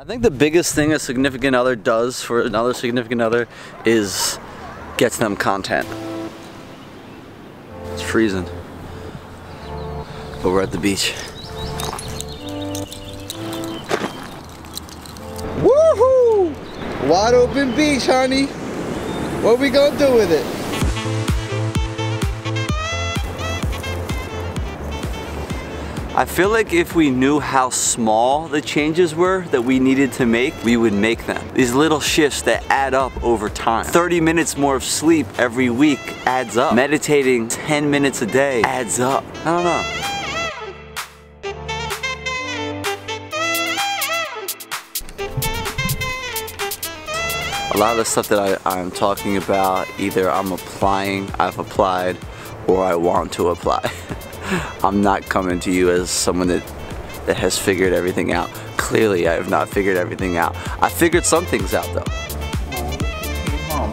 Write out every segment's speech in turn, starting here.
I think the biggest thing a significant other does for another significant other is gets them content. It's freezing. But we're at the beach. Woohoo! Wide open beach, honey. What we gonna do with it? I feel like if we knew how small the changes were that we needed to make, we would make them. These little shifts that add up over time. 30 minutes more of sleep every week adds up. Meditating 10 minutes a day adds up. I don't know. A lot of the stuff that I, I'm talking about, either I'm applying, I've applied, or I want to apply. I'm not coming to you as someone that, that has figured everything out. Clearly, I have not figured everything out. I figured some things out though. Hi.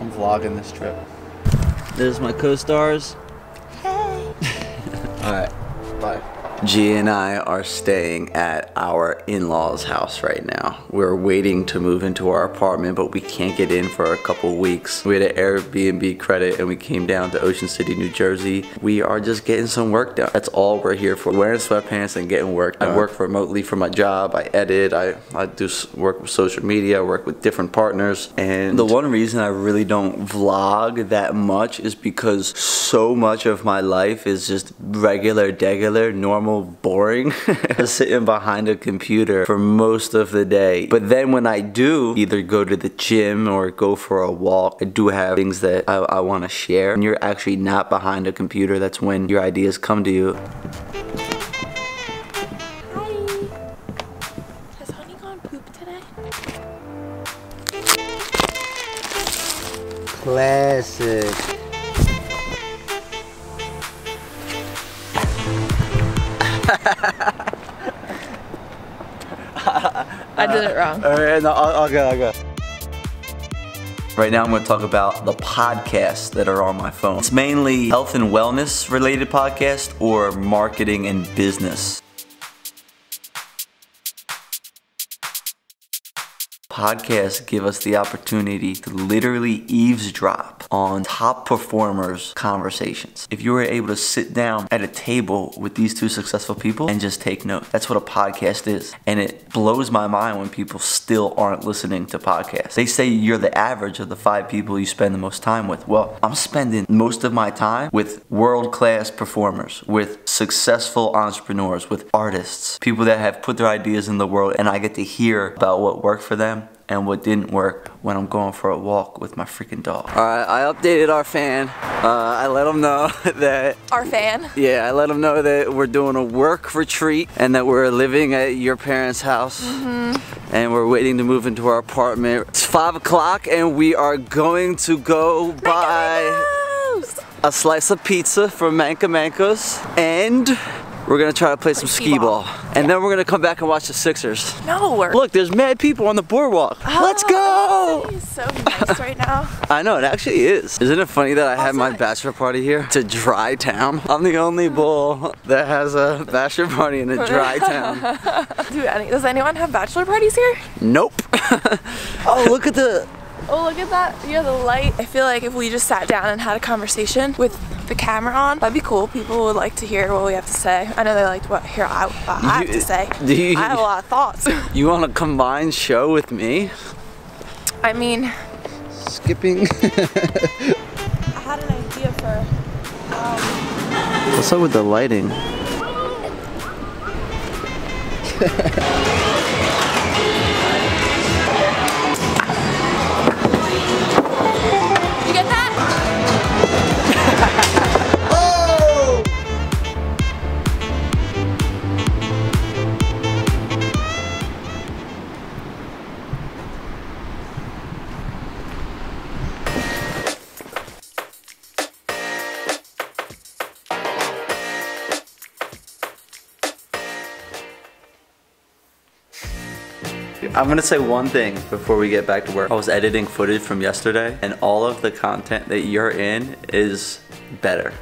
I'm vlogging this trip. There's my co-stars. Hey. All right, bye. G and I are staying at our in-laws house right now. We're waiting to move into our apartment, but we can't get in for a couple weeks. We had an Airbnb credit and we came down to Ocean City, New Jersey. We are just getting some work done. That's all we're here for. Wearing sweatpants and getting work done. I work remotely for my job. I edit. I, I do work with social media. I work with different partners. And the one reason I really don't vlog that much is because so much of my life is just regular, degular, normal, boring. Sitting behind a computer for most of the day. But then when I do either go to the gym or go for a walk, I do have things that I, I want to share. And you're actually not behind a computer, that's when your ideas come to you. Hi. Has Honey gone poop today? Classic. I did it wrong. All right, no, I'll, I'll go, I'll go. Right now, I'm going to talk about the podcasts that are on my phone. It's mainly health and wellness related podcasts or marketing and business. Podcasts give us the opportunity to literally eavesdrop on top performers' conversations. If you were able to sit down at a table with these two successful people and just take notes, that's what a podcast is. And it blows my mind when people still aren't listening to podcasts. They say you're the average of the five people you spend the most time with. Well, I'm spending most of my time with world class performers, with successful entrepreneurs, with artists, people that have put their ideas in the world, and I get to hear about what worked for them and what didn't work when I'm going for a walk with my freaking dog. All right, I updated our fan. Uh, I let him know that Our fan. yeah, I let them know that we're doing a work retreat and that we're living at your parents' house. Mhm. And we're waiting to move into our apartment. It's five o'clock and we are going to go buy Domino's! a slice of pizza from Manco & Mancos and we're gonna try to play some skee ball. And then we're gonna come back and watch the Sixers. No, we're. Look, there's mad people on the boardwalk. Let's go! Oh, He's so nice right now. I know, it actually is. Isn't it funny that I had my bachelor party here? It's a dry town. I'm the only bull that has a bachelor party in a dry town. Do any, does anyone have bachelor parties here? Nope. oh, look at the. Oh, look at that. Yeah, the light. I feel like if we just sat down and had a conversation with the camera on, that'd be cool. People would like to hear what we have to say. I know they liked what hear I, what I have to say. do you- I have a lot of thoughts. You want a combined show with me? I mean, Skipping. I had an idea for. Um, What's up with the lighting? I'm gonna say one thing before we get back to work. I was editing footage from yesterday, and all of the content that you're in is better.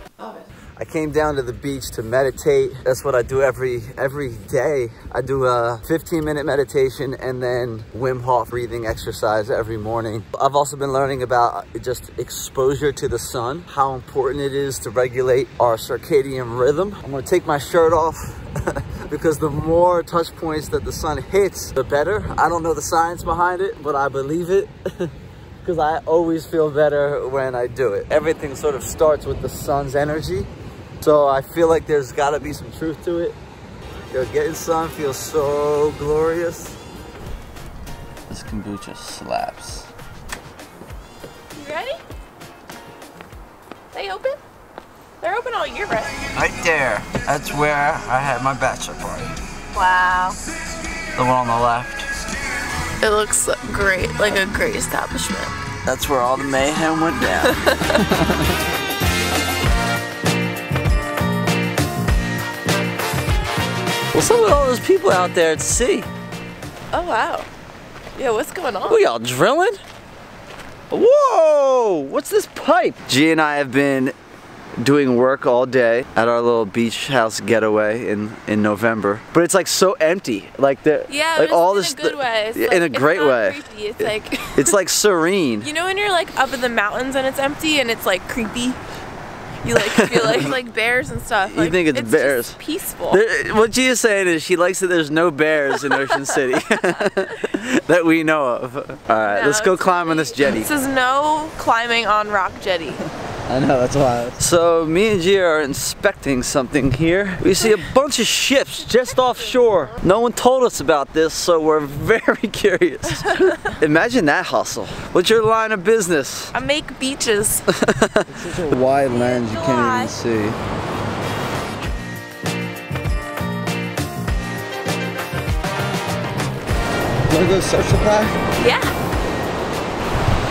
I came down to the beach to meditate. That's what I do every every day. I do a 15 minute meditation and then Wim Hof breathing exercise every morning. I've also been learning about just exposure to the sun, how important it is to regulate our circadian rhythm. I'm gonna take my shirt off because the more touch points that the sun hits, the better. I don't know the science behind it, but I believe it. because I always feel better when I do it. Everything sort of starts with the sun's energy. So I feel like there's gotta be some truth to it. Yo, getting sun feels so glorious. This kombucha slaps. You ready? They open? They're open all year, right? Right there, that's where I had my bachelor party. Wow. The one on the left. It looks great, like a great establishment. That's where all the mayhem went down. What's up with all those people out there at sea? Oh wow. Yeah, what's going on? Who y'all drilling? Whoa! What's this pipe? G and I have been doing work all day at our little beach house getaway in in November. But it's like so empty. Like the Yeah, like all it's this a good way. It's in like- a it's great not way. Creepy. It's like It's like serene. you know when you're like up in the mountains and it's empty and it's like creepy. You like feel like like bears and stuff. You think it's just bears. peaceful. There- what she is saying is she likes that there's no bears in Ocean City that we know of. All right, No, let's go climb on this jetty. This is no climbing on rock jetty. I know, that's why. So me and Gia are inspecting something here. We see a bunch of ships just offshore. No one told us about this, so we're very curious. Imagine that hustle. What's your line of business? I make beaches. It's such a wide lens, you can't even see. Wanna go surf supply? yeah.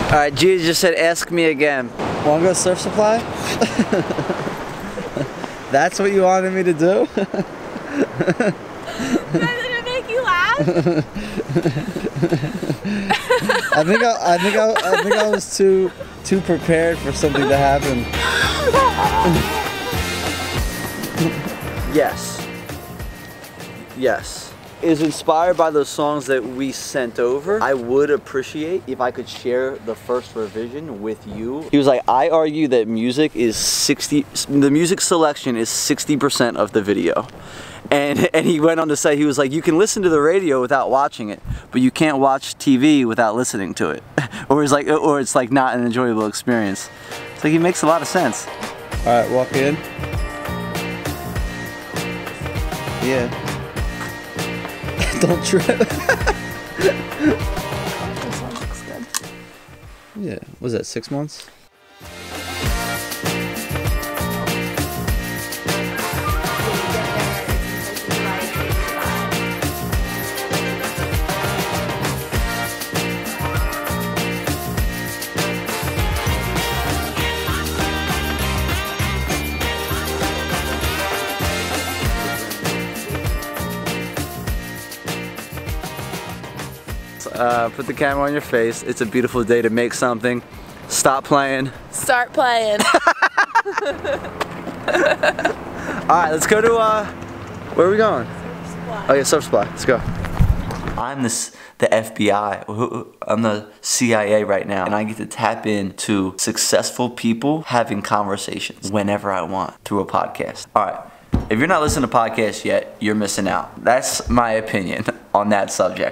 All right, Gia just said, ask me again. Wanna go surf supply? That's what you wanted me to do? Make you laugh. I think I, I think I, I think I was too too prepared for something to happen. Yes. Yes. Is inspired by those songs that we sent over. I would appreciate if I could share the first revision with you. He was like, I argue that music is 60, the music selection is 60% of the video. And, and he went on to say, he was like, you can listen to the radio without watching it, but you can't watch TV without listening to it. or it's like, or it's like not an enjoyable experience. It's like he makes a lot of sense. All right, walk in. Yeah. Don't trip. This one looks good. Yeah. Was that six months? Uh, put the camera on your face. It's a beautiful day to make something. Stop playing. Start playing. All right, let's go to, uh, where are we going? Oh yeah, Surf Supply, let's go. I'm this, the FBI, I'm the CIA right now, and I get to tap into successful people having conversations whenever I want through a podcast. All right, if you're not listening to podcasts yet, you're missing out. That's my opinion on that subject.